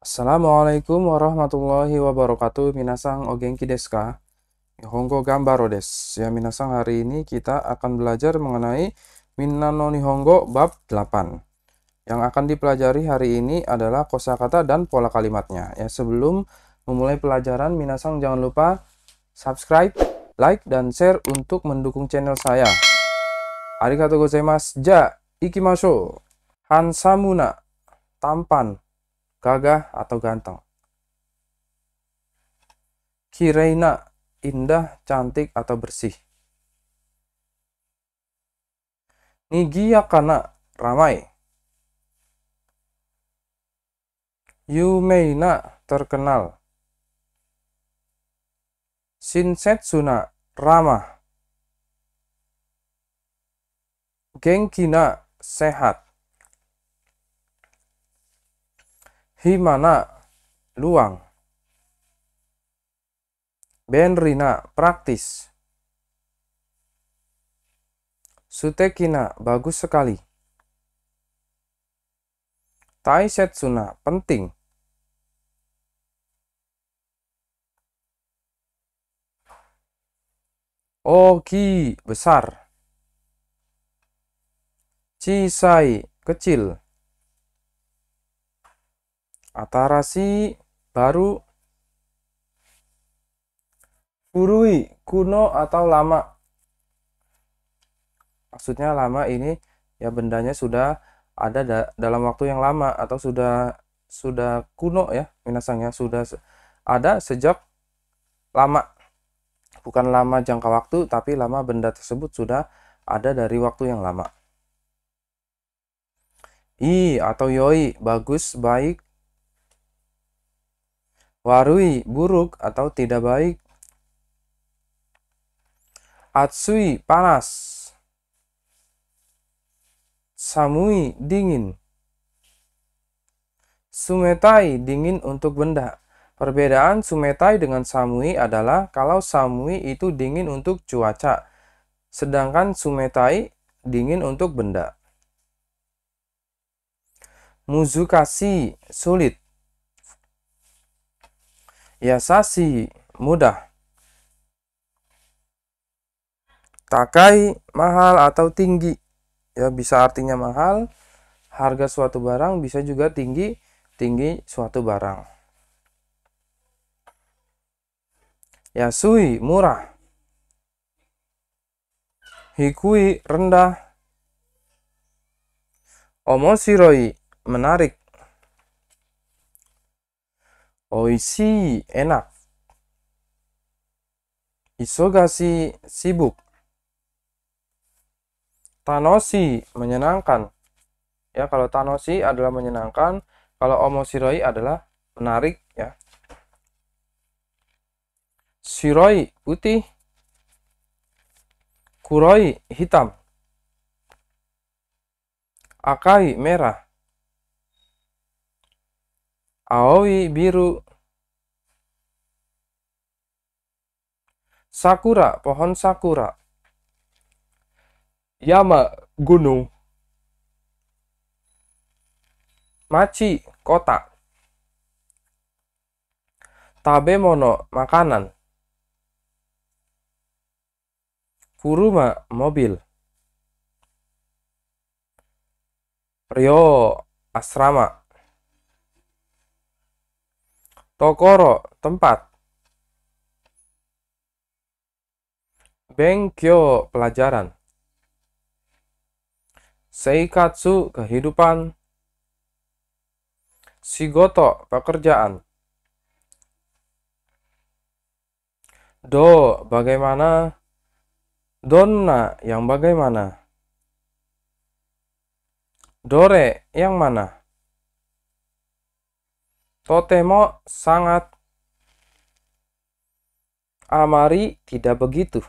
Assalamualaikum warahmatullahi wabarakatuh. Minasang o genki desu ka? Nihongo gambaro desu. Ya minasang hari ini kita akan belajar mengenai Minna no Nihongo bab 8. Yang akan dipelajari hari ini adalah kosakata dan pola kalimatnya. Ya sebelum memulai pelajaran minasang jangan lupa subscribe, like dan share untuk mendukung channel saya. Arigatou gozaimasu. Ja, ikimashou. Hansamuna, tampan gagah atau ganteng. Kireina, indah, cantik atau bersih. Nigiyakana, ramai. Yumeina, terkenal. Shinsetsuna, ramah. Genkina, sehat. Himana, luang. Benrina, praktis. Sutekina, bagus sekali. Taisetsuna, penting. Oki, besar. Cisai, kecil. Atarasi baru Furui kuno atau lama? Maksudnya lama ini ya bendanya sudah ada da dalam waktu yang lama atau sudah sudah kuno ya minasangnya sudah ada sejak lama. Bukan lama jangka waktu tapi lama benda tersebut sudah ada dari waktu yang lama. I atau yoi bagus baik Warui, buruk atau tidak baik. Atsui, panas. Samui, dingin. Sumetai, dingin untuk benda. Perbedaan sumetai dengan samui adalah kalau samui itu dingin untuk cuaca, sedangkan sumetai dingin untuk benda. Muzukasi, sulit. Yasasi, mudah. Takai, mahal atau tinggi. Ya, bisa artinya mahal. Harga suatu barang bisa juga tinggi, tinggi suatu barang. Yasui, murah. Hikui, rendah. Omoshiroi, menarik. Oishi, enak. Isogashi, sibuk. Tanoshi, menyenangkan. Ya, kalau tanoshi adalah menyenangkan, kalau omoshiroi adalah menarik ya. Shiroi, putih. Kuroi, hitam. Akai, merah. Aoi biru. Sakura, pohon sakura. Yama, gunung. Machi, kota. Tabemono, makanan. Kuruma, mobil. Ryo, asrama. Tokoro, tempat. Benkyo, pelajaran. Seikatsu, kehidupan. Shigoto, pekerjaan. Do, bagaimana? Donna, yang bagaimana? Dore, yang mana? Totemo sangat. Amari tidak begitu.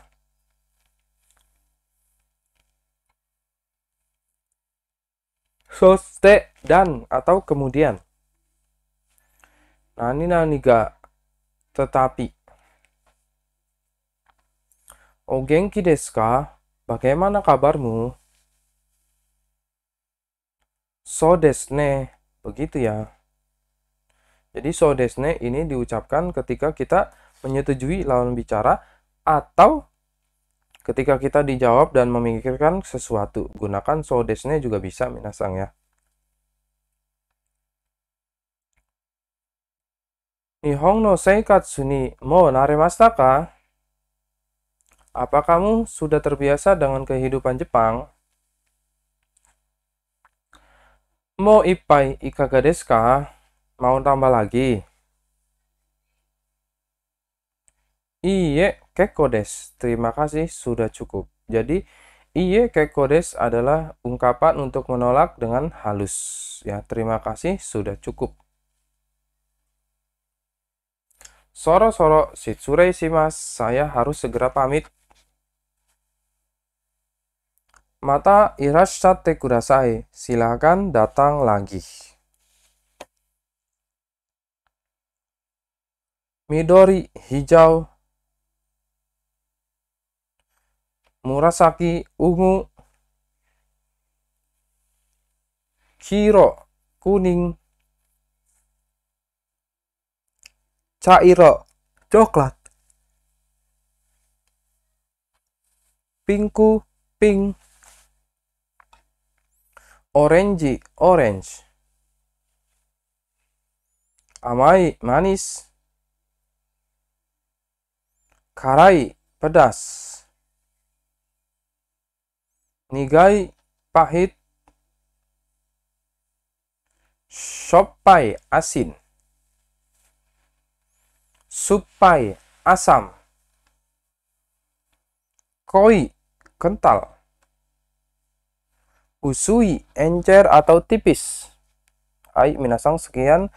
Soste dan atau kemudian. Nani naniga tetapi. O genki desu ka? Bagaimana kabarmu? So desu ne. Begitu ya. Jadi so desne ini diucapkan ketika kita menyetujui lawan bicara atau ketika kita dijawab dan memikirkan sesuatu. Gunakan so desne juga bisa minasang ya. Nihong no seikatsu ni mo naremashita ka? Apa kamu sudah terbiasa dengan kehidupan Jepang? Mo ippai ikaga desu ka? Mau tambah lagi? Iye, kekodes. Terima kasih, sudah cukup. Jadi, iye kekodes adalah ungkapan untuk menolak dengan halus. Ya, terima kasih, sudah cukup. Soro-soro, shitsurei shimasu. Saya harus segera pamit. Mata irashatte kudasai. Silakan datang lagi. Midori, hijau. Murasaki, ungu. Kiro, kuning. Cairo, coklat. Pinku, pink. Orange, orange. Amai, manis. Karai, pedas. Nigai, pahit. Shoppai, asin. Supai, asam. Koi, kental. Usui, encer atau tipis. Hai, minasang sekian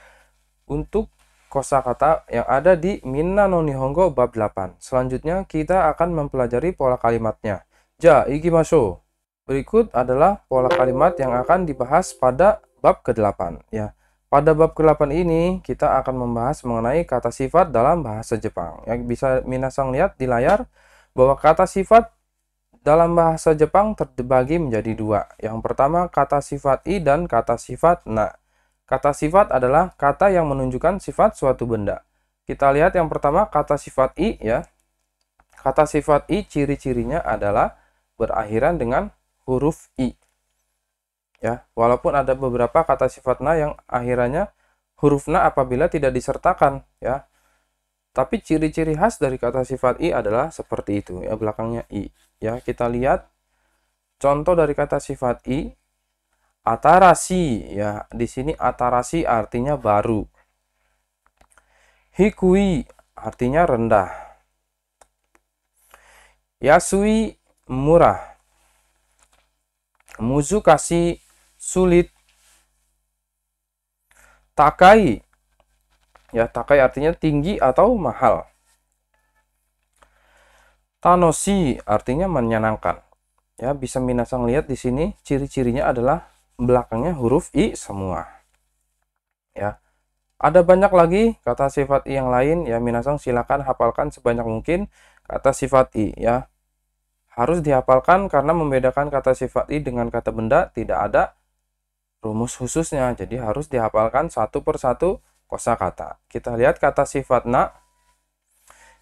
untuk kosakata yang ada di Minna no Nihongo bab 8. Selanjutnya kita akan mempelajari pola kalimatnya. Ja, ikimashou. Berikut adalah pola kalimat yang akan dibahas pada bab ke-8 ya. Pada bab ke-8 ini kita akan membahas mengenai kata sifat dalam bahasa Jepang. Yang bisa minasang lihat di layar bahwa kata sifat dalam bahasa Jepang terbagi menjadi dua. Yang pertama kata sifat i dan kata sifat na. Kata sifat adalah kata yang menunjukkan sifat suatu benda. Kita lihat yang pertama kata sifat i ya. Kata sifat i ciri-cirinya adalah berakhiran dengan huruf i. Ya, walaupun ada beberapa kata sifat na yang akhirannya huruf na apabila tidak disertakan ya. Tapi ciri-ciri khas dari kata sifat i adalah seperti itu ya, belakangnya i. Ya, kita lihat contoh dari kata sifat i Atarasi ya, di sini atarasi artinya baru. Hikui artinya rendah. Yasui murah. Muzukasi sulit. Takai ya, takai artinya tinggi atau mahal. Tanoshi artinya menyenangkan. Ya, bisa minasang lihat di sini ciri-cirinya adalah belakangnya huruf i semua. Ya. Ada banyak lagi kata sifat i yang lain ya minasang silakan hafalkan sebanyak mungkin kata sifat i ya. Harus dihafalkan karena membedakan kata sifat i dengan kata benda tidak ada rumus khususnya. Jadi harus dihafalkan satu persatu kosakata. Kita lihat kata sifat na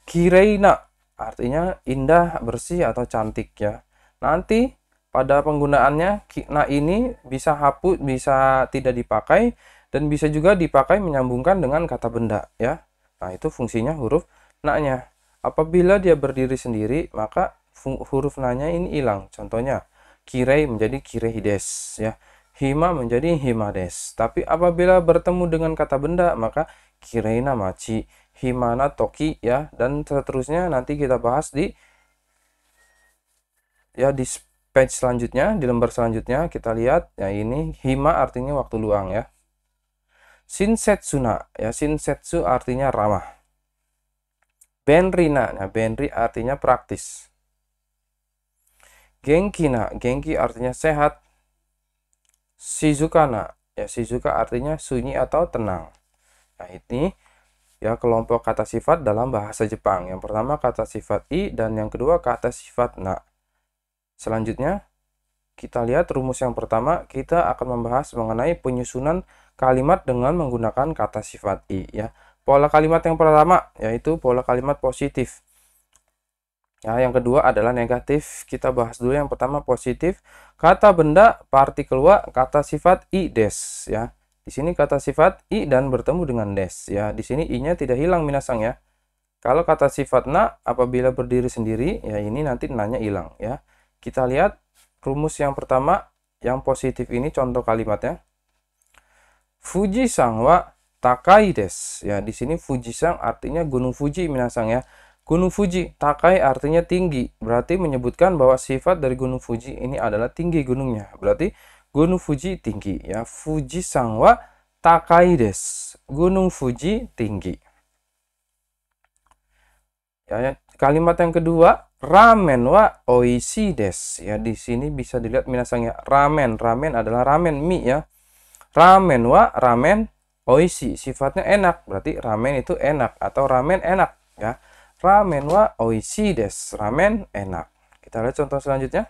kireina artinya indah, bersih atau cantik ya. Nanti pada penggunaannya nah ini bisa hapus bisa tidak dipakai dan bisa juga dipakai menyambungkan dengan kata benda ya. Nah itu fungsinya huruf naknya apabila dia berdiri sendiri maka huruf nanya ini hilang. Contohnya kirei menjadi kireides ya. Hima menjadi himades. Tapi apabila bertemu dengan kata benda maka kireina machi himana toki ya. Dan seterusnya nanti kita bahas di ya di page selanjutnya, di lembar selanjutnya kita lihat ya ini hima artinya waktu luang ya. Shinsetsuna ya shinsetsu artinya ramah. Benrina, nah benri artinya praktis. Genkina, genki artinya sehat. Shizukana, ya shizuka artinya sunyi atau tenang. Nah ini ya kelompok kata sifat dalam bahasa Jepang. Yang pertama kata sifat i dan yang kedua kata sifat na. Selanjutnya, kita lihat rumus yang pertama, kita akan membahas mengenai penyusunan kalimat dengan menggunakan kata sifat i ya. Pola kalimat yang pertama yaitu pola kalimat positif. Ya, yang kedua adalah negatif. Kita bahas dulu yang pertama positif. Kata benda, partikel wa, kata sifat i des ya. Di sini kata sifat i dan bertemu dengan des ya. Di sini i-nya tidak hilang minasang ya. Kalau kata sifat na apabila berdiri sendiri ya ini nanti nanya hilang ya. Kita lihat rumus yang pertama yang positif ini contoh kalimatnya. Fuji sang wa takai des. Ya, di sini Fuji sang artinya gunung Fuji minasang ya. Gunung Fuji, Takai artinya tinggi, berarti menyebutkan bahwa sifat dari Gunung Fuji ini adalah tinggi gunungnya. Berarti Gunung Fuji tinggi ya. Fuji Sangwa Takai des. Gunung Fuji tinggi. Ya, ya, kalimat yang kedua, ramen wa oishi des. Ya, di sini bisa dilihat minasangnya ramen. Ramen adalah ramen mie ya. Ramen wa ramen oishi, sifatnya enak. Berarti ramen itu enak atau ramen enak ya. Ramen wa oishi des. Ramen enak. Kita lihat contoh selanjutnya.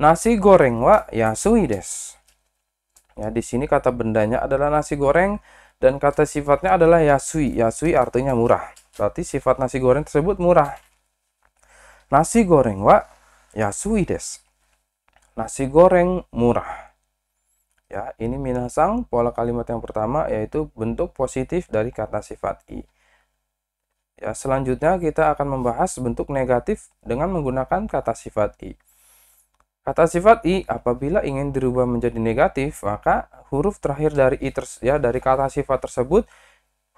Nasi goreng wa yasui des. Ya, di sini kata bendanya adalah nasi goreng dan kata sifatnya adalah yasui. Yasui artinya murah. Berarti sifat nasi goreng tersebut murah. Nasi goreng wa yasui des. Nasi goreng murah. Ya, ini minasang pola kalimat yang pertama yaitu bentuk positif dari kata sifat i. Ya, selanjutnya kita akan membahas bentuk negatif dengan menggunakan kata sifat i. Kata sifat i apabila ingin dirubah menjadi negatif, maka huruf terakhir dari i ters ya dari kata sifat tersebut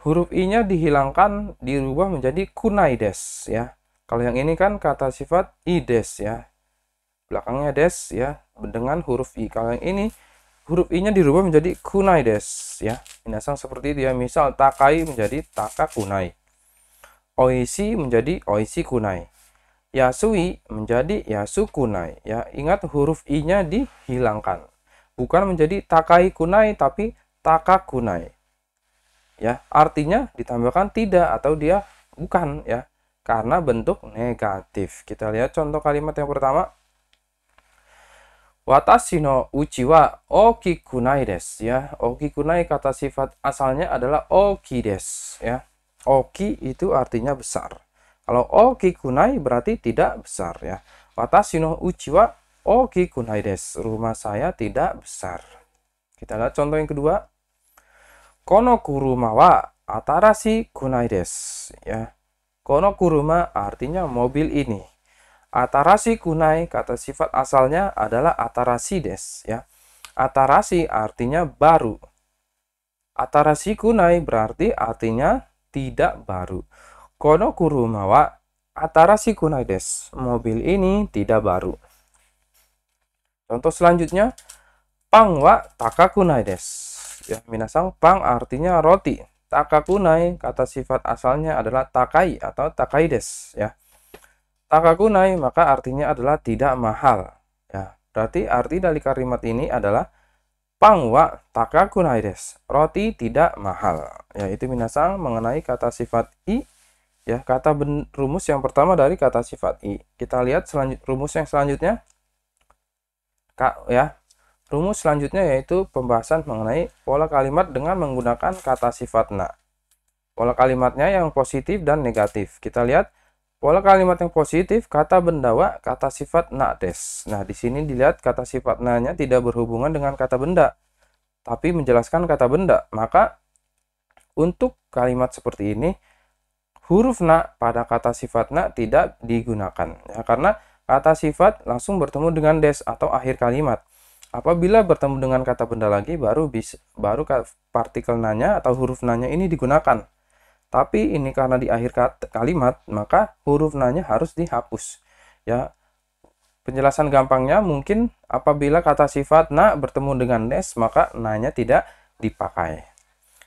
huruf i-nya dihilangkan dirubah menjadi kunai des ya. Kalau yang ini kan kata sifat i des ya. Belakangnya des ya dengan huruf i. Kalau yang ini huruf i-nya dirubah menjadi kunai des ya. Minasang seperti ya. Misal takai menjadi taka kunai. Oishi menjadi oishi kunai. Yasui menjadi yasu kunai. Ya, ingat huruf i-nya dihilangkan. Bukan menjadi takai kunai tapi taka kunai. Ya, artinya ditambahkan tidak atau dia bukan ya. Karena bentuk negatif. Kita lihat contoh kalimat yang pertama. Watashi no uchi wa oki kunai des ya. Oki kunai kata sifat asalnya adalah oki des ya. Oki itu artinya besar. Kalau oki kunai berarti tidak besar ya. Watashi no uchi wa oki kunai des. Rumah saya tidak besar. Kita lihat contoh yang kedua. Kono kuruma wa atarashi kunai des. Ya. Kono kuruma artinya mobil ini. Atarashi kunai kata sifat asalnya adalah atarashi des ya. Atarashi artinya baru. Atarashi kunai berarti artinya tidak baru. Kono kuruma wa atarashi kunai des. Mobil ini tidak baru. Contoh selanjutnya, pang wa takakunai des. Ya, minasang pang artinya roti. Takakunai kata sifat asalnya adalah takai atau takai des ya. Takakunai maka artinya adalah tidak mahal ya. Berarti arti dari kalimat ini adalah Pang wa takakunai des. Roti tidak mahal. Ya, itu minasang mengenai kata sifat i. Ya, kata ben, rumus yang pertama dari kata sifat i. Kita lihat selanjut rumus yang selanjutnya. Kak ya. Rumus selanjutnya yaitu pembahasan mengenai pola kalimat dengan menggunakan kata sifat na. Pola kalimatnya yang positif dan negatif. Kita lihat Pola kalimat yang positif, kata bendawa, kata sifat des. Nah, di sini dilihat kata sifat nanya tidak berhubungan dengan kata benda, tapi menjelaskan kata benda. Maka, untuk kalimat seperti ini, huruf na pada kata sifat na tidak digunakan. Ya, karena kata sifat langsung bertemu dengan des atau akhir kalimat. Apabila bertemu dengan kata benda lagi, baru bisa, baru partikel nanya atau huruf nanya ini digunakan. Tapi ini karena di akhir kalimat, maka huruf nanya harus dihapus. Ya, penjelasan gampangnya mungkin apabila kata sifat na bertemu dengan des, maka nanya tidak dipakai.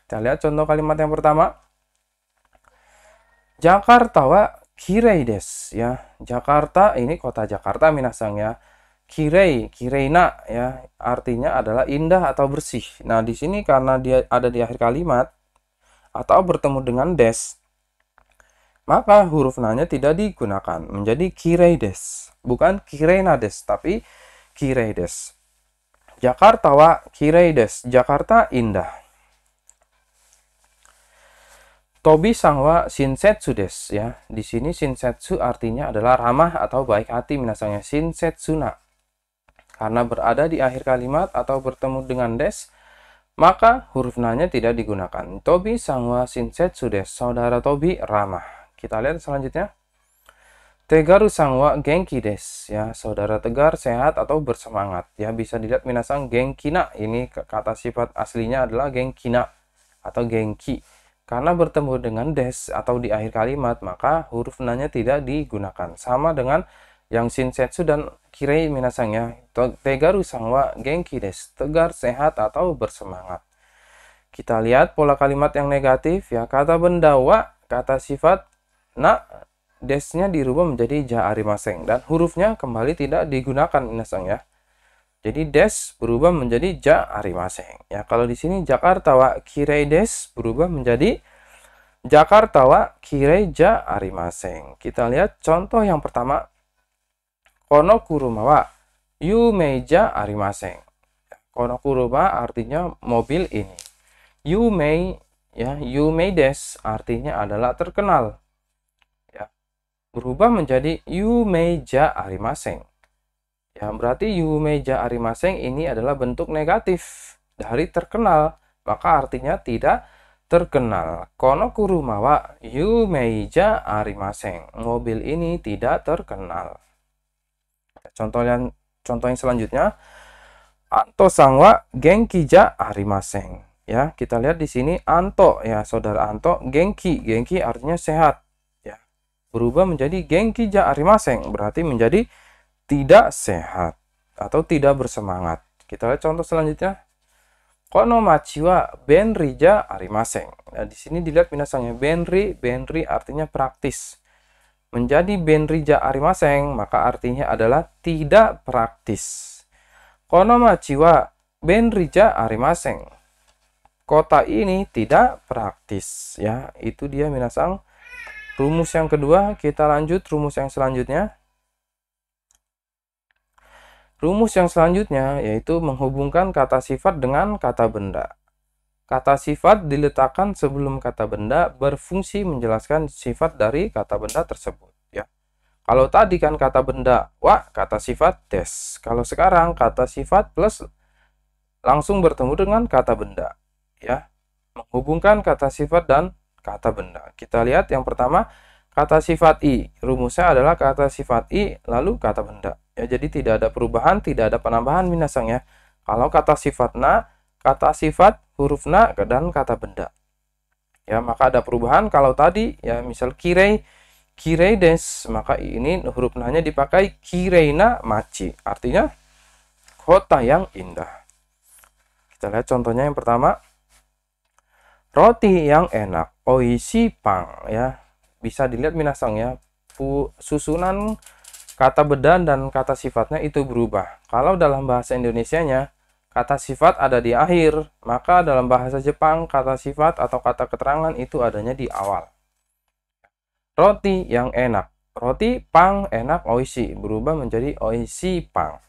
Kita lihat contoh kalimat yang pertama. Jakarta wa kirei des ya. Jakarta ini kota Jakarta minasang ya. Kirei, kireina ya, artinya adalah indah atau bersih. Nah, di sini karena dia ada di akhir kalimat, atau bertemu dengan des, maka huruf nanya tidak digunakan menjadi kireides. Bukan kirenades, tapi kireides. Jakarta wa kirei des. Jakarta indah. Tobi sangwa shinsetsu des ya. Di sini shinsetsu artinya adalah ramah atau baik hati minasangnya shinsetsuna. Karena berada di akhir kalimat atau bertemu dengan des, maka huruf na-nya tidak digunakan. Tobi sangwa shinsetsu des. Saudara Tobi ramah. Kita lihat selanjutnya. Tegaru sangwa genki des. Ya, saudara Tegar sehat atau bersemangat. Ya, bisa dilihat minasang genkina. Ini kata sifat aslinya adalah genkina atau genki. Karena bertemu dengan des atau di akhir kalimat, maka huruf nanya tidak digunakan. Sama dengan yang shinsetsu dan kirei minasangnya. Tegaru sangwa genki des. Tegar, sehat, atau bersemangat. Kita lihat pola kalimat yang negatif ya. Kata benda wa, kata sifat na, desnya dirubah menjadi ja arimaseng. Dan hurufnya kembali tidak digunakan minasang ya. Jadi des berubah menjadi ja arimaseng. Ya, kalau di sini Jakarta wa kirei des berubah menjadi Jakarta wa kirei ja arimaseng. Kita lihat contoh yang pertama. Kono kuruma wa yumeja arimaseng. Kono kuruma artinya mobil ini. Yumei ya, yumei des artinya adalah terkenal. Ya. Berubah menjadi yumeja arimaseng. Ya, berarti Yumeja Arimaseng ini adalah bentuk negatif dari terkenal. Maka artinya tidak terkenal. Kono kurumawa Yumeja Arimaseng. Mobil ini tidak terkenal. Contoh yang contoh yang selanjutnya Anto sangwa Genkija Arimaseng. Ya, kita lihat di sini Anto ya, saudara Anto Genki. Genki artinya sehat. Ya. Berubah menjadi Genkija Arimaseng, berarti menjadi tidak sehat atau tidak bersemangat. Kita lihat contoh selanjutnya. Kono machi wa benrija arimaseng. Nah, di sini dilihat minasangnya benri, benri artinya praktis. Menjadi benrija arimaseng, maka artinya adalah tidak praktis. Kono machi wa benrija arimaseng. Kota ini tidak praktis ya. Itu dia minasang. Rumus yang kedua, kita lanjut rumus yang selanjutnya. Rumus yang selanjutnya yaitu menghubungkan kata sifat dengan kata benda. Kata sifat diletakkan sebelum kata benda berfungsi menjelaskan sifat dari kata benda tersebut. Ya. Kalau tadi kan kata benda wa, kata sifat des. Kalau sekarang kata sifat plus langsung bertemu dengan kata benda. Ya. Menghubungkan kata sifat dan kata benda. Kita lihat yang pertama kata sifat i. Rumusnya adalah kata sifat i lalu kata benda. Ya, jadi tidak ada perubahan, tidak ada penambahan minasang ya. Kalau kata sifat na, kata sifat huruf na dan kata benda. Ya, maka ada perubahan kalau tadi ya misal kirei kirei des, maka ini huruf na-nya dipakai kireina maci. Artinya kota yang indah. Kita lihat contohnya yang pertama. Roti yang enak, oishi pang ya. Bisa dilihat minasang ya. Susunan kata bedan dan kata sifatnya itu berubah. Kalau dalam bahasa Indonesianya, kata sifat ada di akhir, maka dalam bahasa Jepang, kata sifat atau kata keterangan itu adanya di awal. Roti yang enak. Roti pang enak oishi berubah menjadi oishi pang.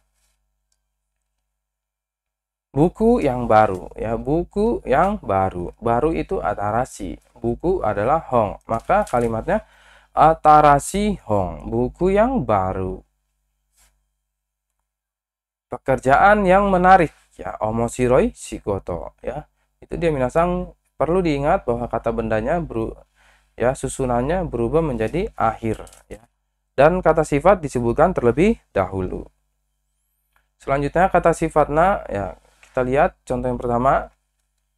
Buku yang baru, ya buku yang baru. Baru itu atarasi, buku adalah hong. Maka kalimatnya Atarasi Hong, buku yang baru. Pekerjaan yang menarik, ya Omoshiroi Shigoto, ya. Itu dia minasang perlu diingat bahwa kata bendanya beru, ya susunannya berubah menjadi akhir, ya. Dan kata sifat disebutkan terlebih dahulu. Selanjutnya kata sifatnya, ya kita lihat contoh yang pertama,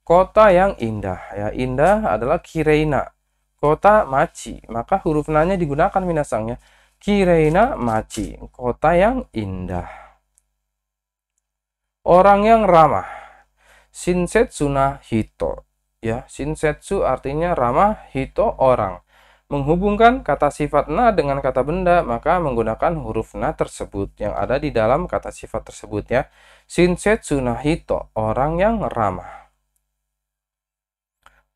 kota yang indah, ya indah adalah kireina, kota Machi. Maka huruf nanya digunakan minasangnya. Kireina Machi, kota yang indah. Orang yang ramah. Shinsetsuna hito. Ya, shinsetsu artinya ramah, hito orang. Menghubungkan kata sifat na dengan kata benda, maka menggunakan huruf na tersebut yang ada di dalam kata sifat tersebut ya. Shinsetsuna hito, orang yang ramah.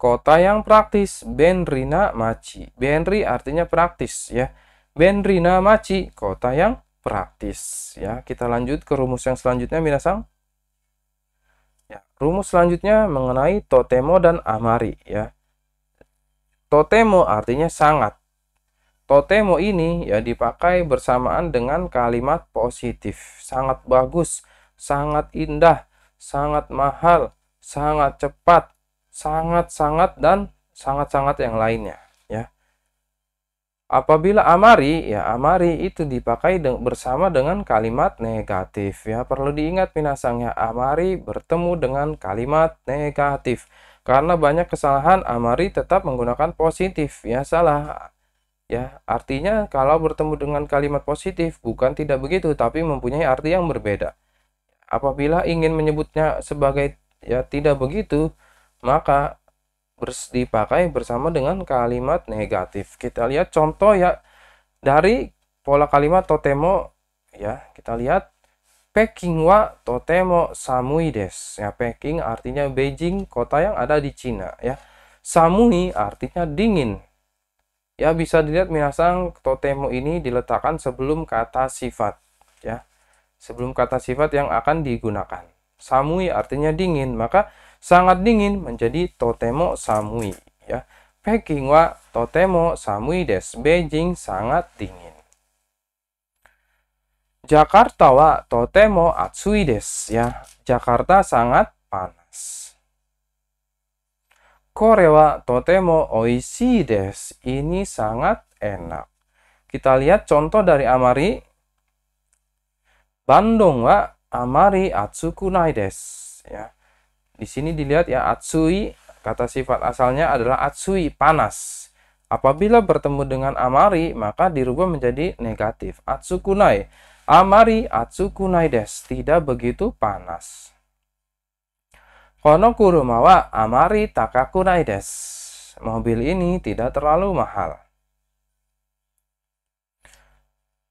Kota yang praktis, Benrina Machi. Benri artinya praktis ya. Benrina Machi, kota yang praktis ya. Kita lanjut ke rumus yang selanjutnya minasang. Ya, rumus selanjutnya mengenai totemo dan amari ya. Totemo artinya sangat. Totemo ini ya dipakai bersamaan dengan kalimat positif. Sangat bagus, sangat indah, sangat mahal, sangat cepat, sangat-sangat dan sangat-sangat yang lainnya ya. Apabila amari, ya amari itu dipakai de bersama dengan kalimat negatif ya. Perlu diingat minasangnya amari bertemu dengan kalimat negatif. Karena banyak kesalahan amari tetap menggunakan positif ya salah. Ya, artinya kalau bertemu dengan kalimat positif bukan tidak begitu tapi mempunyai arti yang berbeda. Apabila ingin menyebutnya sebagai ya tidak begitu, maka dipakai bersama dengan kalimat negatif. Kita lihat contoh ya dari pola kalimat totemo ya. Kita lihat Peking wa totemo samui des. Ya, Peking artinya Beijing, kota yang ada di Cina ya. Samui artinya dingin. Ya, bisa dilihat minasang totemo ini diletakkan sebelum kata sifat ya. Sebelum kata sifat yang akan digunakan. Samui artinya dingin, maka sangat dingin menjadi totemo samui ya. Peking wa totemo samui des. Beijing sangat dingin. Jakarta wa totemo atsui des ya. Jakarta sangat panas. Kore wa totemo oishii des. Ini sangat enak. Kita lihat contoh dari Amari. Bandung wa amari atsuku nai des ya di sini dilihat ya atsui, kata sifat asalnya adalah atsui, panas. Apabila bertemu dengan amari, maka dirubah menjadi negatif. Atsukunai. Amari atsukunai des. Tidak begitu panas. Kono kurumawa amari takakunai des. Mobil ini tidak terlalu mahal.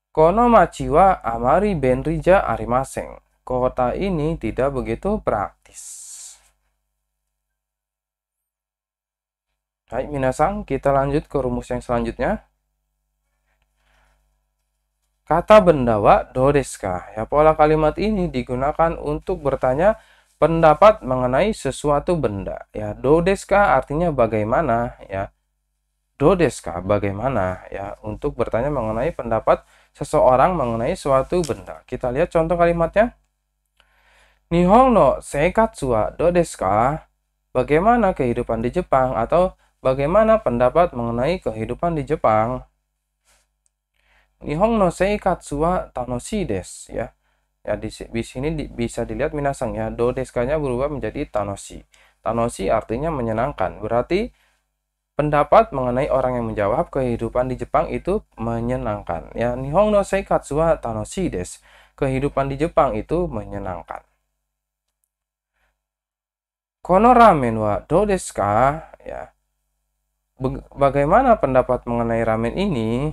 Kono machiwa amari benrija arimaseng. Kota ini tidak begitu praktis. Baik, minasang, kita lanjut ke rumus yang selanjutnya. Kata bendawa dodeska. Ya, pola kalimat ini digunakan untuk bertanya pendapat mengenai sesuatu benda. Ya, dodeska artinya bagaimana, ya. Dodeska bagaimana, ya, untuk bertanya mengenai pendapat seseorang mengenai suatu benda. Kita lihat contoh kalimatnya. Nihon no seikatsu wa dodeska? Bagaimana kehidupan di Jepang atau Bagaimana pendapat mengenai kehidupan di Jepang? Nihon no seikatsu wa tanoshi desu ya. Ya di, di sini di, bisa dilihat minasang ya, do deskanya berubah menjadi tanoshi. Tanoshi artinya menyenangkan. Berarti pendapat mengenai orang yang menjawab kehidupan di Jepang itu menyenangkan. Ya, Nihon no seikatsu wa tanoshi desu. Kehidupan di Jepang itu menyenangkan. Kono ramen wa do desu ka? Bagaimana pendapat mengenai ramen ini?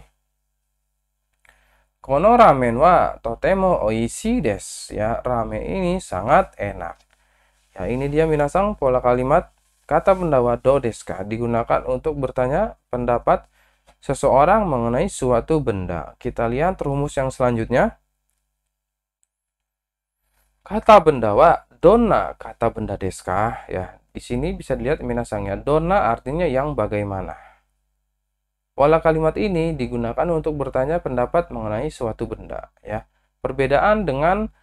Kono ramen wa totemo oishi des. Ya, ramen ini sangat enak. Ya, ini dia minasang pola kalimat kata pendawa do deska digunakan untuk bertanya pendapat seseorang mengenai suatu benda. Kita lihat rumus yang selanjutnya. Kata bendawa dona kata benda deska ya di sini bisa dilihat minasangnya. Dona artinya yang bagaimana. Pola kalimat ini digunakan untuk bertanya pendapat mengenai suatu benda. Ya, perbedaan dengan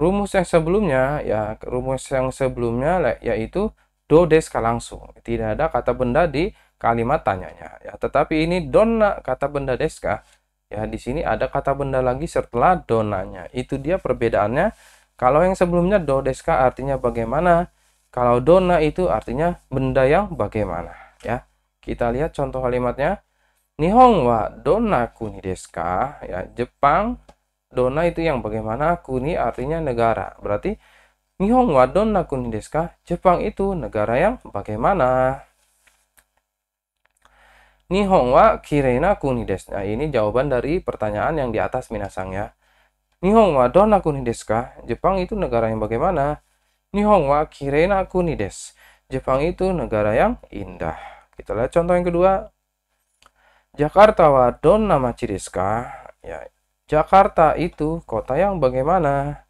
rumus yang sebelumnya, ya rumus yang sebelumnya yaitu do deska langsung. Tidak ada kata benda di kalimat tanyanya. Ya, tetapi ini dona kata benda deska. Ya, di sini ada kata benda lagi setelah donanya. Itu dia perbedaannya. Kalau yang sebelumnya do deska artinya bagaimana, kalau dona itu artinya benda yang bagaimana, ya. Kita lihat contoh kalimatnya. Nihon wa dona kuni desu ka? Ya, Jepang dona itu yang bagaimana, kuni artinya negara. Berarti Nihon wa dona kuni desu ka? Jepang itu negara yang bagaimana? Nihon wa kireina kuni desu. Nah, ini jawaban dari pertanyaan yang di atas minasang ya. Nihon wa dona kuni desu ka? Jepang itu negara yang bagaimana? Nihon wa kirena kuni desu. Jepang itu negara yang indah. Kita lihat contoh yang kedua. Jakarta wa donna machi desu ka? Ya, Jakarta itu kota yang bagaimana?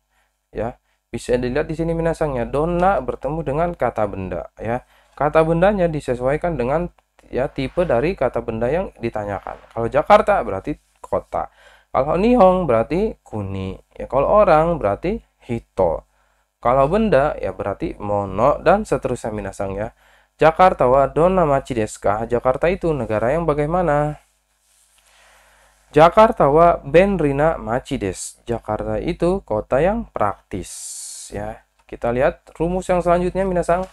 Ya, Bisa dilihat di sini minasangnya dona bertemu dengan kata benda ya. Kata bendanya disesuaikan dengan ya tipe dari kata benda yang ditanyakan. Kalau Jakarta berarti kota. Kalau Nihong berarti kuni. Ya kalau orang berarti hito. Kalau benda ya berarti mono dan seterusnya minasang ya. Jakarta wa dona machi desu Jakarta itu negara yang bagaimana? Jakarta wa benrina machi desu. Jakarta itu kota yang praktis ya. Kita lihat rumus yang selanjutnya minasang.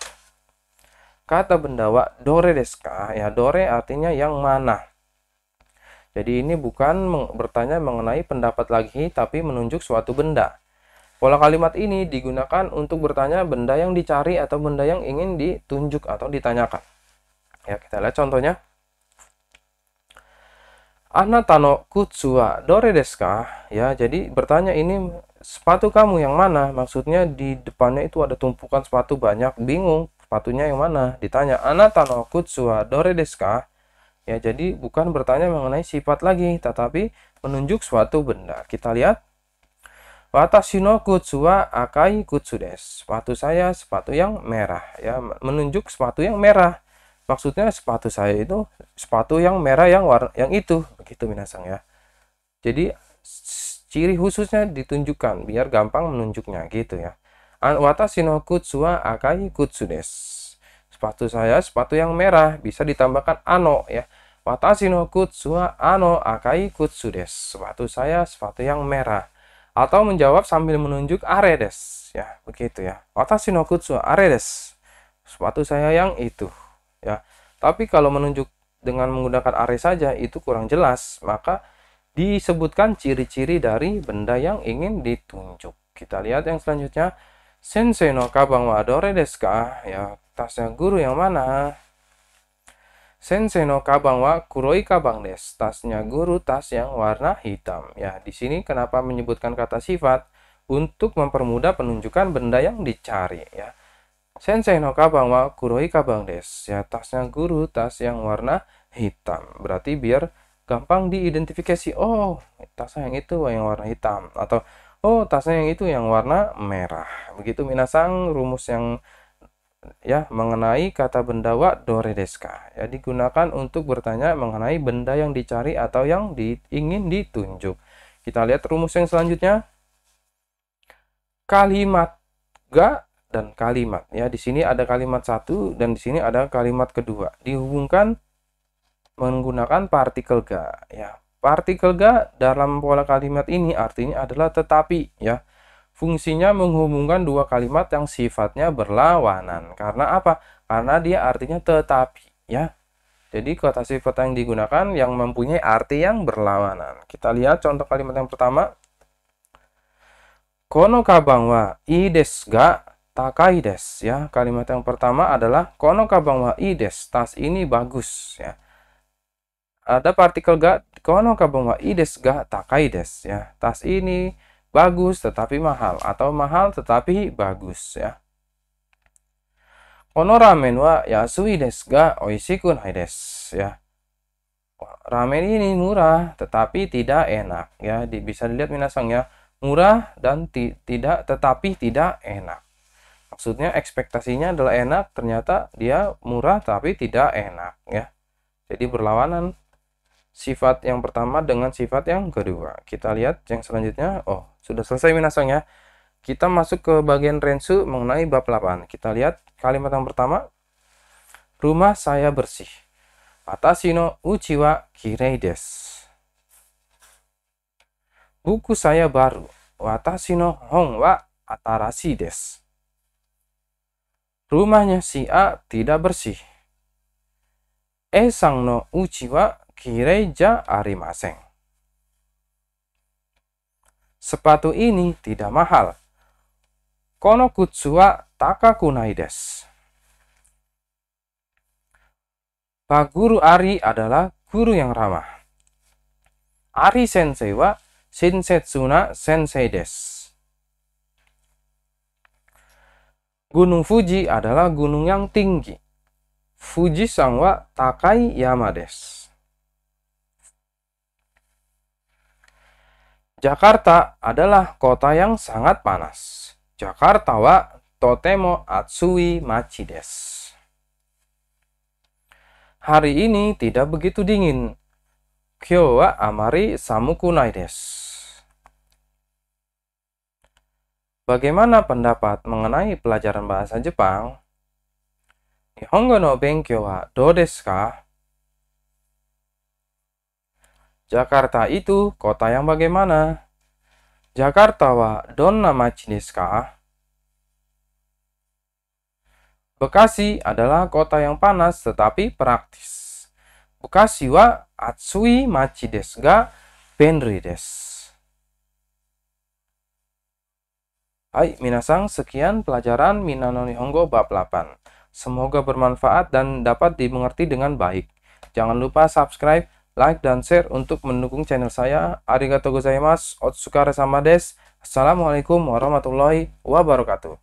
Kata benda wa dore desu Ya, dore artinya yang mana. Jadi ini bukan bertanya mengenai pendapat lagi tapi menunjuk suatu benda. Pola kalimat ini digunakan untuk bertanya benda yang dicari atau benda yang ingin ditunjuk atau ditanyakan. Ya, kita lihat contohnya. Anata no kutsu wa dore desu ka? Ya, jadi bertanya ini sepatu kamu yang mana? Maksudnya di depannya itu ada tumpukan sepatu banyak, bingung sepatunya yang mana? Ditanya, Anata no kutsu wa dore desu ka? Ya, jadi bukan bertanya mengenai sifat lagi, tetapi menunjuk suatu benda. Kita lihat Watashi no kutsu wa akai kutsu desu. Sepatu saya sepatu yang merah ya, menunjuk sepatu yang merah. Maksudnya sepatu saya itu sepatu yang merah yang warna yang itu, begitu minasang ya. Jadi ciri khususnya ditunjukkan biar gampang menunjuknya gitu ya. Watashi no kutsu wa akai kutsu desu. Sepatu saya sepatu yang merah bisa ditambahkan ano ya. Watashi no kutsu ano akai kutsu desu. Sepatu saya sepatu yang merah atau menjawab sambil menunjuk aredes. Ya begitu ya. Watashi no kutsu aredes. Sepatu saya yang itu. Ya tapi kalau menunjuk dengan menggunakan are saja itu kurang jelas. Maka disebutkan ciri-ciri dari benda yang ingin ditunjuk. Kita lihat yang selanjutnya. Sensei no kabang wa dore desu ka ya tasnya guru yang mana Sensei no kabang wa kuroi kabang des. Tasnya guru tas yang warna hitam. Ya, di sini kenapa menyebutkan kata sifat? Untuk mempermudah penunjukan benda yang dicari ya. Sensei no kabang wa kuroi kabang des. Ya, tasnya guru tas yang warna hitam. Berarti biar gampang diidentifikasi. Oh, tasnya yang itu yang warna hitam atau oh, tasnya yang itu yang warna merah. Begitu minasang rumus yang ya mengenai kata benda wa dore deska ya digunakan untuk bertanya mengenai benda yang dicari atau yang di, ingin ditunjuk. Kita lihat rumus yang selanjutnya. Kalimat ga dan kalimat. Ya di sini ada kalimat satu dan di sini ada kalimat kedua. Dihubungkan menggunakan partikel ga. Ya partikel ga dalam pola kalimat ini artinya adalah tetapi. Ya Fungsinya menghubungkan dua kalimat yang sifatnya berlawanan. Karena apa? Karena dia artinya tetapi, ya. Jadi kata sifat yang digunakan yang mempunyai arti yang berlawanan. Kita lihat contoh kalimat yang pertama. Kono kabang wa ides ga takai des ya. Kalimat yang pertama adalah kono kabang wa ides. Tas ini bagus ya. Ada partikel ga kono kabang wa ides ga takai des ya. Tas ini bagus tetapi mahal atau mahal tetapi bagus ya. Kono ramen wa yasui desu ga oishiku nai desu ya. Ramen ini murah tetapi tidak enak ya. Bisa dilihat minasang ya. Murah dan ti, tidak tetapi tidak enak. Maksudnya ekspektasinya adalah enak, ternyata dia murah tapi tidak enak ya. Jadi berlawanan sifat yang pertama dengan sifat yang kedua. Kita lihat yang selanjutnya. Oh, sudah selesai minasang ya. Kita masuk ke bagian rensu mengenai bab 8. Kita lihat kalimat yang pertama. Rumah saya bersih. Watashi no uchi wa kirei desu. Buku saya baru. Watashi no hon wa atarashi desu. Rumahnya si A tidak bersih. E-sang no uchi wa kireja arimaseng. Sepatu ini tidak mahal. Kono kutsu wa takakunai desu. Pak Guru Ari adalah guru yang ramah. Ari sensei wa shinsetsuna sensei desu. Gunung Fuji adalah gunung yang tinggi. Fuji sang wa takai yama desu. Jakarta adalah kota yang sangat panas. Jakarta wa totemo atsui machi desu. Hari ini tidak begitu dingin. Kyo wa amari samuku nai desu. Bagaimana pendapat mengenai pelajaran bahasa Jepang? Nihongo no benkyou wa dou desu ka? Jakarta itu kota yang bagaimana? Jakarta wa donna machi ka? Bekasi adalah kota yang panas tetapi praktis. Bekasi wa atsui machi desu ga desu. Hai, minasang, sekian pelajaran Minano Nihongo bab 8. Semoga bermanfaat dan dapat dimengerti dengan baik. Jangan lupa subscribe, like, dan share untuk mendukung channel saya. Arigatou gozaimasu, otsukare sama des. Assalamualaikum warahmatullahi wabarakatuh.